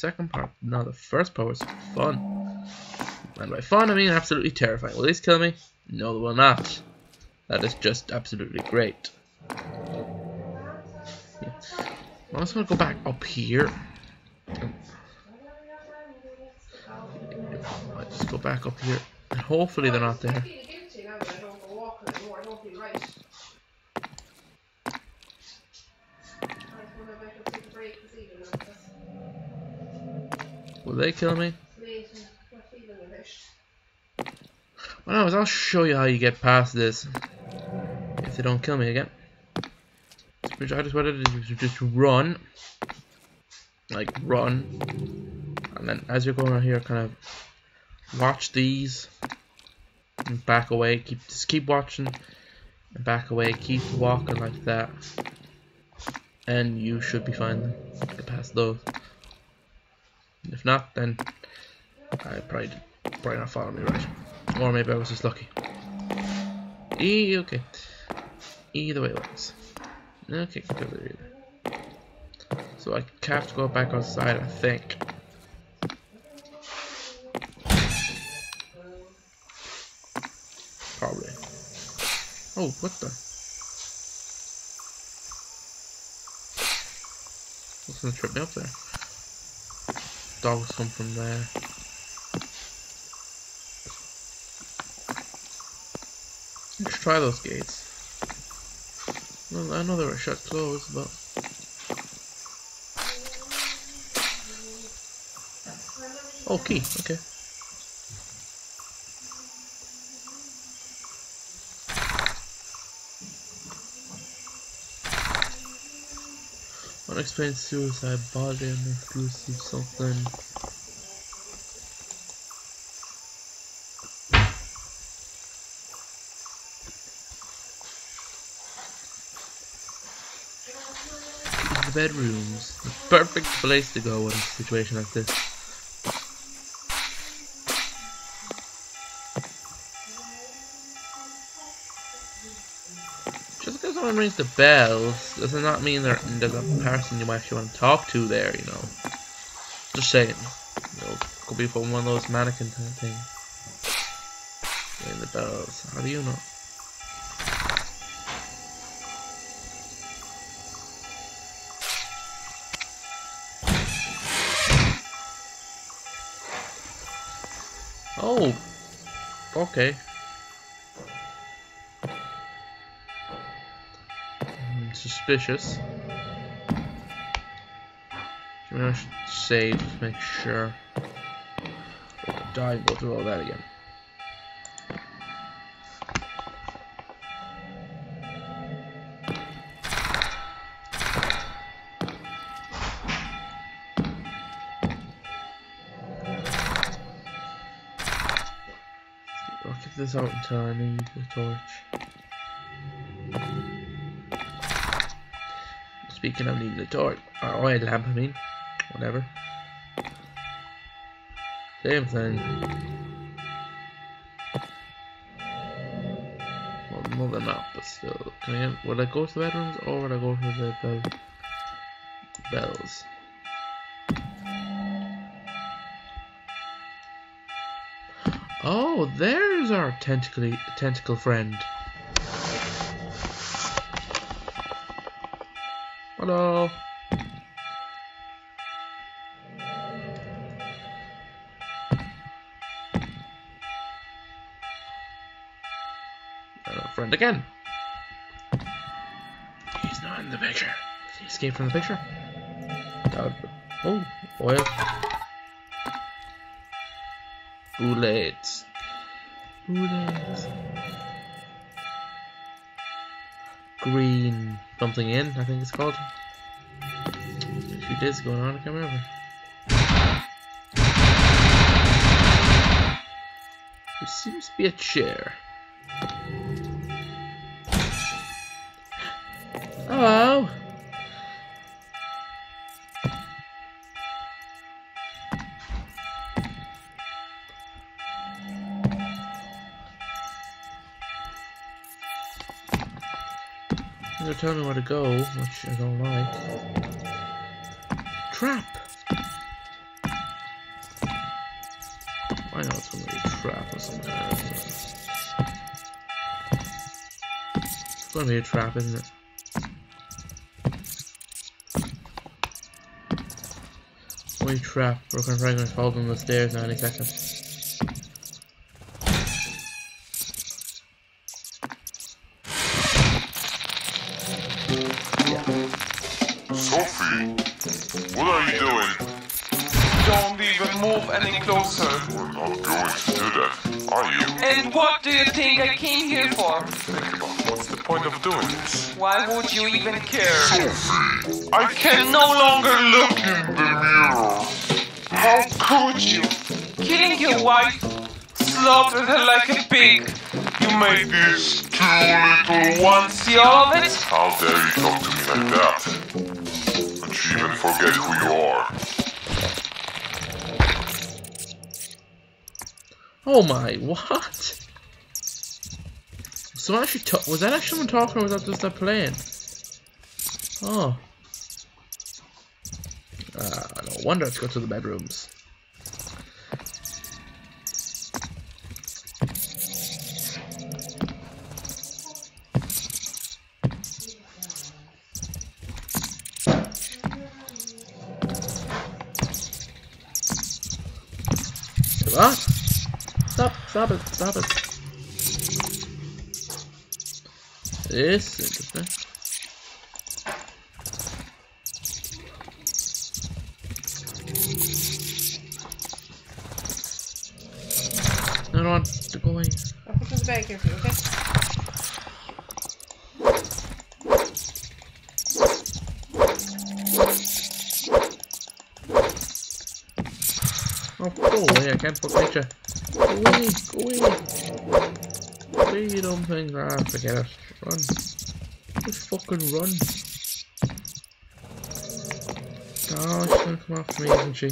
second part, Now the first part was fun. And by fun, I mean absolutely terrifying. Will these kill me? No, they will not. That is just absolutely great. I'm just gonna go back up here. Just go back up here, and hopefully they're not there. Will they kill me? Well, I'll show you how you get past this. If they don't kill me again. Which I just wanted to just run. Like, run. And then as you're going around here, kind of watch these. And back away. Keep Just keep watching. And back away. Keep walking like that. And you should be fine. Get past those. If not, then I probably probably not following me right. Or maybe I was just lucky. E okay. Either way it works. Okay. So I have to go back outside, I think. Probably. Oh, what the? What's gonna trip me up there? Dogs come from there. Let's try those gates. I know they were shut closed, but... Oh, key, okay. Unexplained suicide, body and exclusive something. the bedrooms. The perfect place to go in a situation like this. Someone rings the bell does not mean there's a person you actually want to talk to there, you know. Just saying. You know, could be from one of those mannequin of things. Ring the bells. How do you know? Oh, okay. Suspicious. I should save to make sure. Die and go through all that again. this out until I need the torch. Speaking of needing the torch, or oh, oil lamp, I mean, whatever. Same thing. Well, another map, but still. Can I, would I go to the bedrooms or would I go to the bell, bells? Oh, there's our tentacly tentacle friend. Hello. Friend again. He's not in the picture. He escaped from the picture. Oh, oil. Bullets. Bullets. Green something in, I think it's called. A few days going on, I can't remember. There seems to be a chair. They're telling me where to go, which I don't like. Trap! Why not? it's gonna be a trap or something. It's gonna be a trap, isn't it? We trap. Broken fragments falls on the stairs now any second. Move any closer. We're not going to do that, are you? And what do you think I came here for? Think about what's the point of doing this? Why would you even care? Sophie, I can no longer look. in the mirror. How could you? Killing your wife, slaughtered her like a pig. You made this too little Want see all of it? How dare you talk to me like that? Don't you even forget who you are? Oh my, what? Someone actually was that actually someone talking or was that just a plane? Oh. Uh, no wonder let's got to the bedrooms. What? Stop, stop it, stop it. This is interesting. I don't want to go away. I'll put it bag here for you, okay? Oh, away, I can't put picture. Go away, you dumb thing. Ah, forget it. Run. Just fucking run. Oh, she's gonna come after me, isn't she?